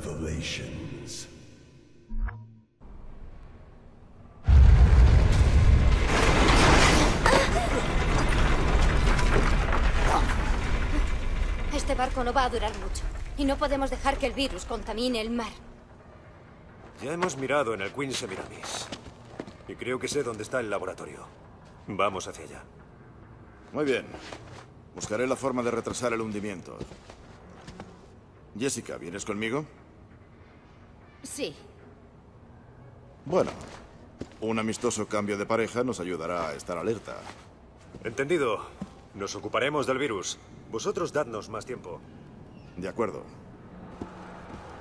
revelations. Este barco no va a durar mucho. Y no podemos dejar que el virus contamine el mar. Ya hemos mirado en el Queen Semiramis. Y creo que sé dónde está el laboratorio. Vamos hacia allá. Muy bien. Buscaré la forma de retrasar el hundimiento. Jessica, ¿vienes conmigo? Sí. Bueno, un amistoso cambio de pareja nos ayudará a estar alerta. Entendido. Nos ocuparemos del virus. Vosotros dadnos más tiempo. De acuerdo.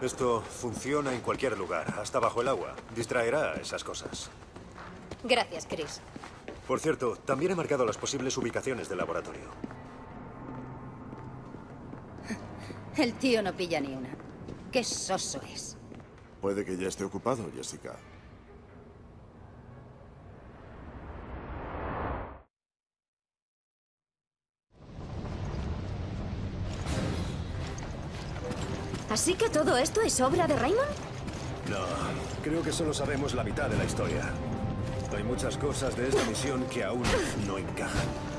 Esto funciona en cualquier lugar, hasta bajo el agua. Distraerá a esas cosas. Gracias, Chris. Por cierto, también he marcado las posibles ubicaciones del laboratorio. El tío no pilla ni una. Qué soso es. Puede que ya esté ocupado, Jessica. ¿Así que todo esto es obra de Raymond? No, creo que solo sabemos la mitad de la historia. Hay muchas cosas de esta misión que aún no encajan.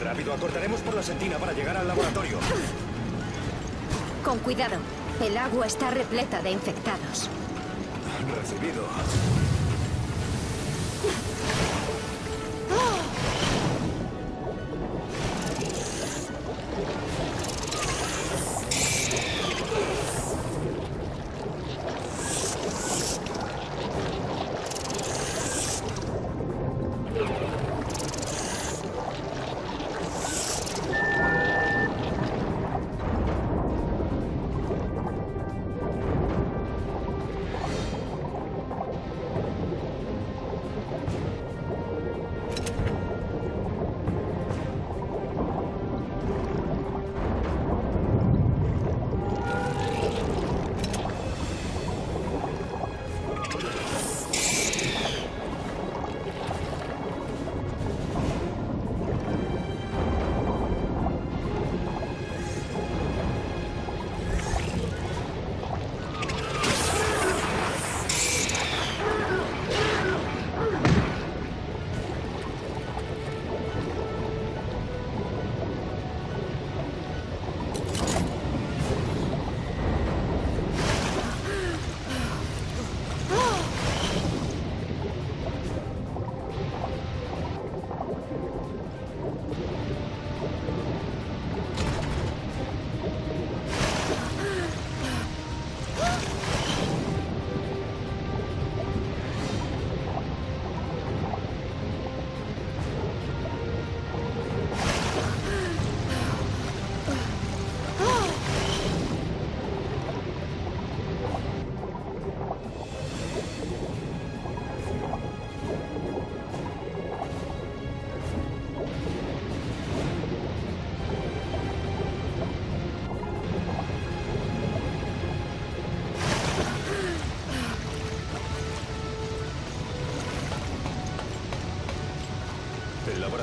Rápido, acortaremos por la sentina para llegar al laboratorio. Con cuidado. El agua está repleta de infectados. Recibido.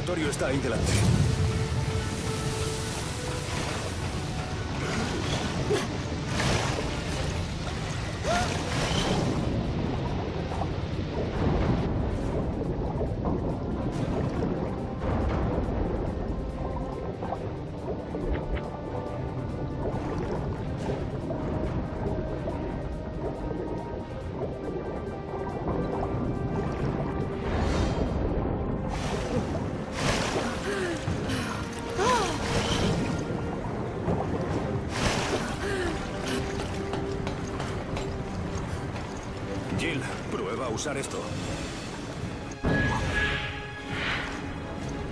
Laboratorio está ahí delante. Usar esto.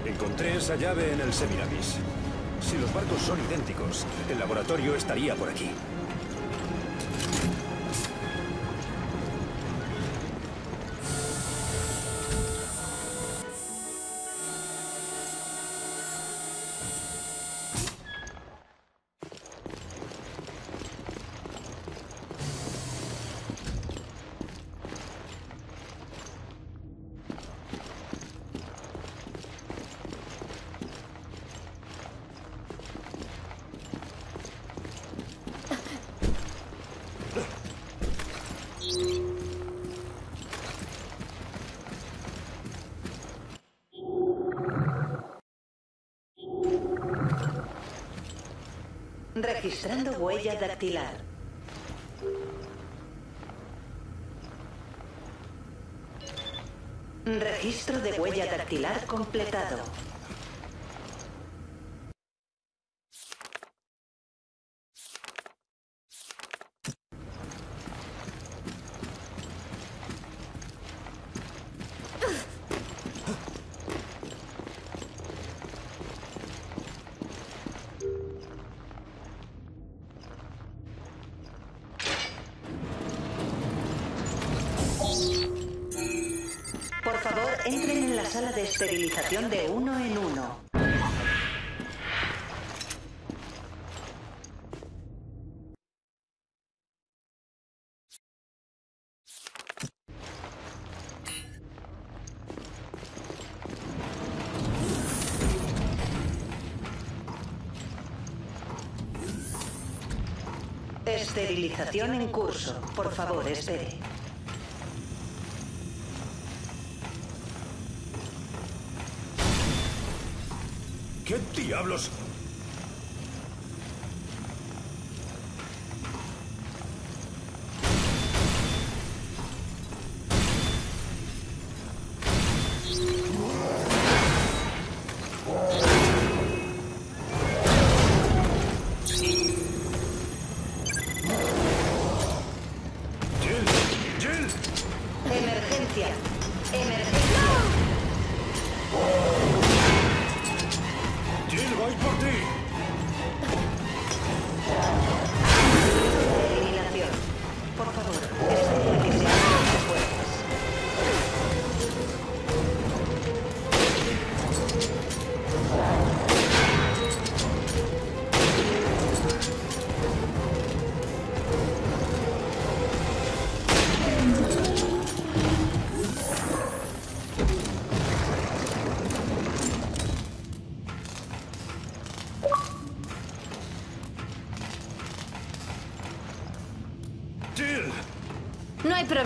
Encontré esa llave en el Semiramis. Si los barcos son idénticos, el laboratorio estaría por aquí. Registrando huella dactilar. Registro de huella dactilar completado. La sala de esterilización de uno en uno. Esterilización en curso. Por favor, espere. ¿Qué diablos?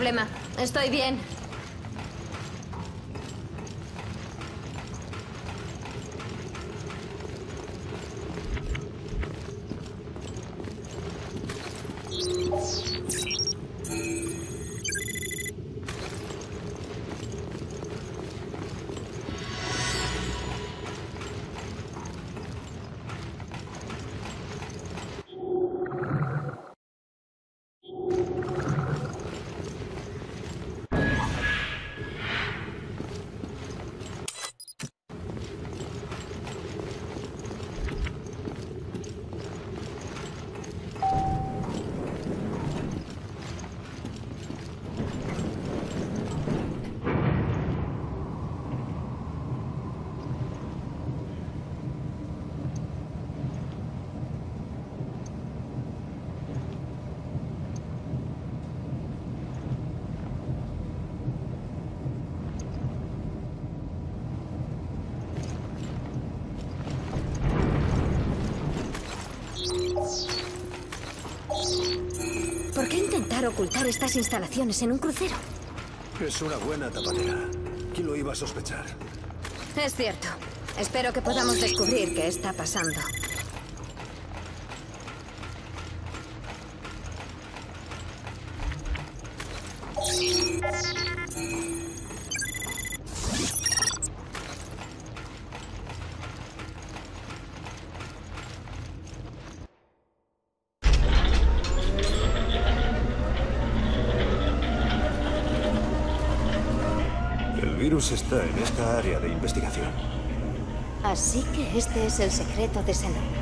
Problema. Estoy bien. Ocultar estas instalaciones en un crucero? es una buena tapadera. ¿Quién lo iba a sospechar? Es cierto. Espero que podamos descubrir qué está pasando. Virus está en esta área de investigación. Así que este es el secreto de Salón.